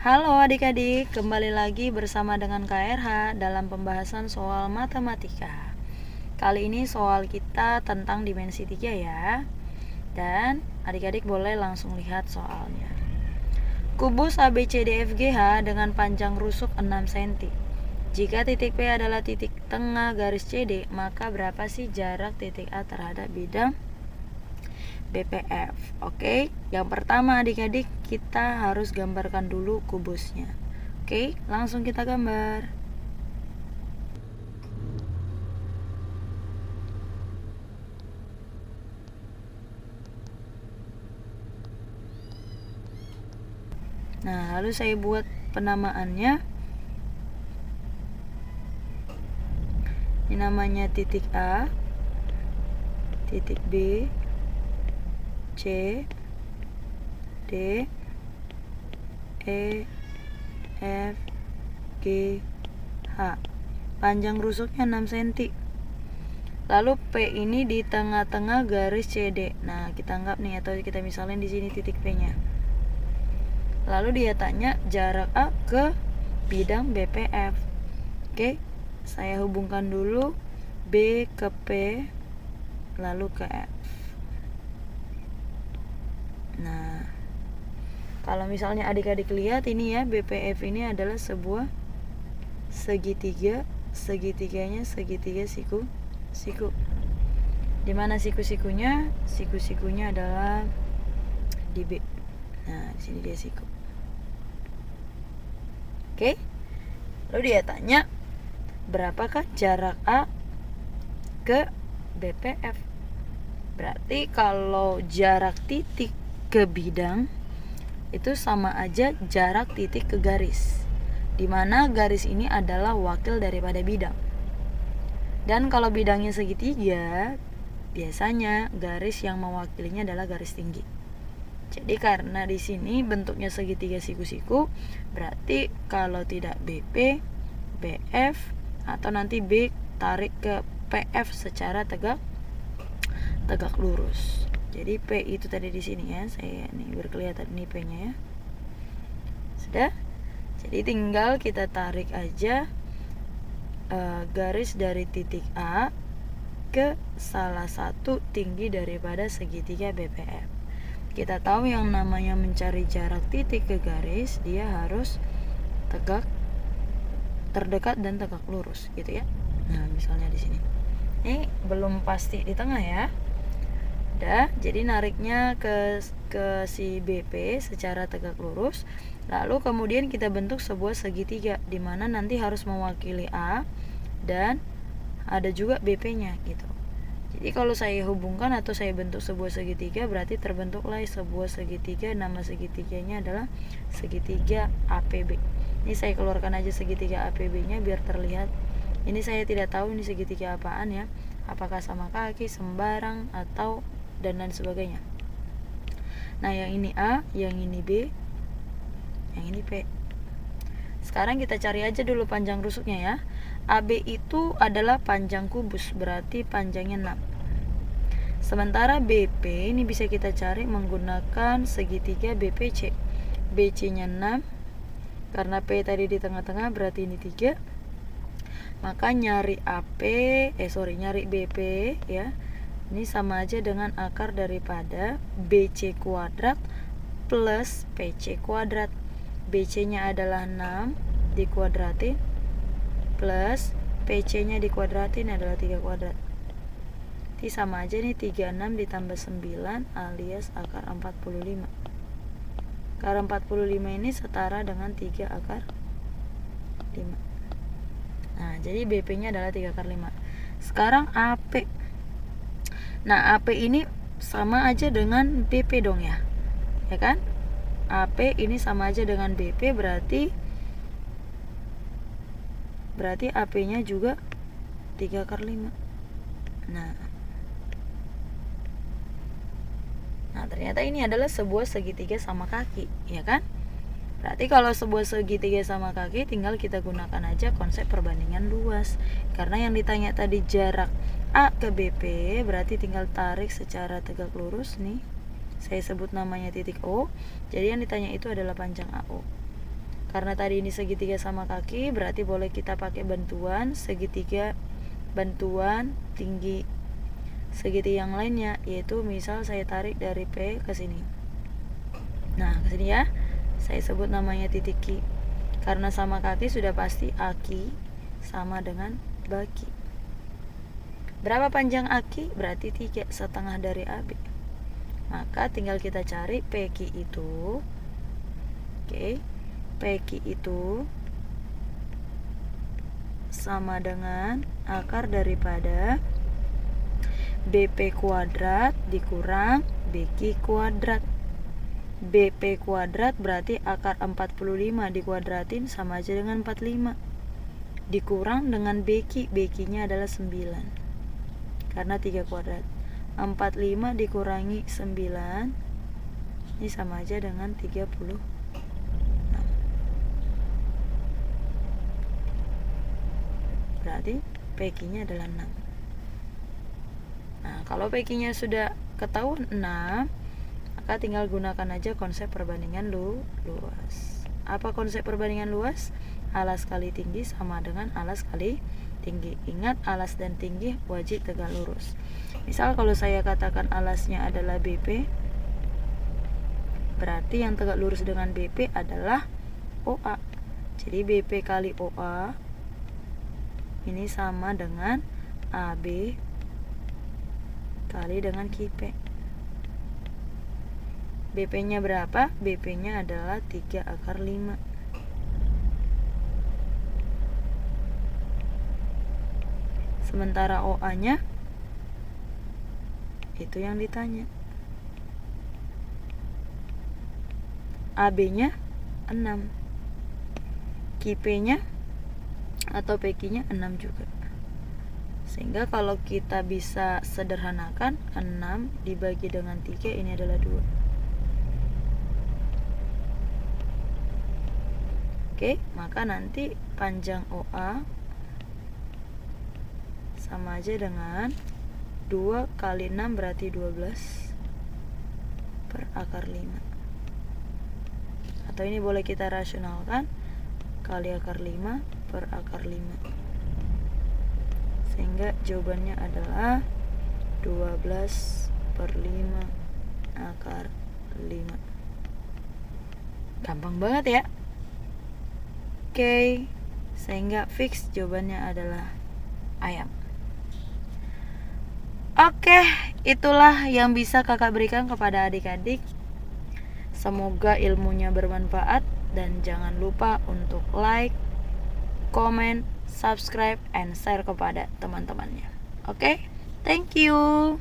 Halo adik-adik, kembali lagi bersama dengan KRH dalam pembahasan soal matematika. Kali ini soal kita tentang dimensi 3 ya. Dan adik-adik boleh langsung lihat soalnya. Kubus ABCDFGH dengan panjang rusuk 6 cm. Jika titik P adalah titik tengah garis CD, maka berapa sih jarak titik A terhadap bidang BPF. Oke, yang pertama adik-adik kita harus gambarkan dulu kubusnya. Oke, langsung kita gambar. Nah, lalu saya buat penamaannya. Ini namanya titik A, titik B, C D E F G H. Panjang rusuknya 6 cm lalu P ini di tengah-tengah garis CD nah kita anggap nih atau kita misalnya di sini titik P nya. Lalu dia tanya jarak A ke bidang BPF oke saya hubungkan dulu B ke P lalu ke F Nah, kalau misalnya adik-adik lihat ini ya, BPF ini adalah sebuah segitiga, segitiganya segitiga siku siku. Di mana siku-sikunya? Siku-sikunya adalah di B. Nah, di sini dia siku. Oke. Lalu dia tanya, berapakah jarak A ke BPF? Berarti kalau jarak titik ke bidang itu sama aja jarak titik ke garis di mana garis ini adalah wakil daripada bidang. Dan kalau bidangnya segitiga biasanya garis yang mewakilinya adalah garis tinggi. Jadi karena di sini bentuknya segitiga siku-siku berarti kalau tidak BP BF atau nanti B tarik ke PF secara tegak tegak lurus jadi P itu tadi di sini ya saya nih berkelihatan nih P nya ya. Sudah? Jadi tinggal kita tarik aja uh, garis dari titik A ke salah satu tinggi daripada segitiga BPF kita tahu yang namanya mencari jarak titik ke garis dia harus tegak terdekat dan tegak lurus gitu ya. Nah misalnya di sini. Ini belum pasti di tengah ya ada. Jadi nariknya ke ke si BP secara tegak lurus. Lalu kemudian kita bentuk sebuah segitiga di mana nanti harus mewakili A dan ada juga BP nya gitu. Jadi kalau saya hubungkan atau saya bentuk sebuah segitiga berarti terbentuklah sebuah segitiga. Nama segitiganya adalah segitiga APB ini saya keluarkan aja segitiga APB nya biar terlihat. Ini saya tidak tahu ini segitiga apaan ya. Apakah sama kaki sembarang atau dan lain sebagainya. Nah yang ini A yang ini B yang ini P. Sekarang kita cari aja dulu panjang rusuknya ya. AB itu adalah panjang kubus berarti panjangnya 6 sementara BP ini bisa kita cari menggunakan segitiga BPC BC nya 6 karena P tadi di tengah-tengah berarti ini 3 maka nyari AP eh sorry nyari BP ya ini sama aja dengan akar daripada BC kuadrat plus PC kuadrat. BC nya adalah 6 dikuadratin plus PC nya dikuadratin adalah 3 kuadrat. Ini sama aja nih 36 ditambah 9 alias akar 45 akar 45 ini setara dengan 3 akar 5 nah jadi BP nya adalah 3 akar 5 sekarang AP Nah, AP ini sama aja dengan BP dong ya. Ya kan? AP ini sama aja dengan BP berarti berarti AP-nya juga 3 akar 5. Nah. Nah, ternyata ini adalah sebuah segitiga sama kaki, ya kan? Berarti kalau sebuah segitiga sama kaki tinggal kita gunakan aja konsep perbandingan luas. Karena yang ditanya tadi jarak A ke BP berarti tinggal tarik secara tegak lurus nih. Saya sebut namanya titik O. Jadi yang ditanya itu adalah panjang AO. karena tadi ini segitiga sama kaki berarti boleh kita pakai bantuan segitiga bantuan tinggi segitiga yang lainnya yaitu misal saya tarik dari P ke sini nah ke sini ya saya sebut namanya titik Q karena sama kaki sudah pasti aki sama dengan baki berapa panjang aki berarti tiga setengah dari AB maka tinggal kita cari PQ itu. Oke. PQ itu sama dengan akar daripada BP kuadrat dikurang BQ kuadrat. BP kuadrat berarti akar 45 dikuadratin sama aja dengan 45 dikurang dengan BQ BQ nya adalah 9 karena 3 kuadrat. 45 dikurangi 9 ini sama aja dengan 36 berarti PQ nya adalah 6 nah kalau PQ nya sudah ketahuan 6 maka tinggal gunakan aja konsep perbandingan lu luas. Apa konsep perbandingan luas? Alas kali tinggi sama dengan alas kali tinggi. Ingat alas dan tinggi wajib tegak lurus. Misal kalau saya katakan alasnya adalah BP berarti yang tegak lurus dengan BP adalah OA jadi BP kali OA ini sama dengan AB kali dengan KP BP nya berapa? BP nya adalah 3 akar 5 sementara OA nya itu yang ditanya. AB nya 6 KP nya atau PQ nya 6 juga. Sehingga kalau kita bisa sederhanakan 6 dibagi dengan 3 ini adalah 2 oke maka nanti panjang OA sama aja dengan 2 kali 6 berarti 12 per akar 5 atau ini boleh kita rasionalkan kali akar 5 per akar 5 sehingga jawabannya adalah 12 per 5 akar 5 gampang banget ya. Oke sehingga fix jawabannya adalah ayam Oke, itulah yang bisa kakak berikan kepada adik-adik. Semoga ilmunya bermanfaat dan jangan lupa untuk like, comment, subscribe, and share kepada teman-temannya. Oke, thank you.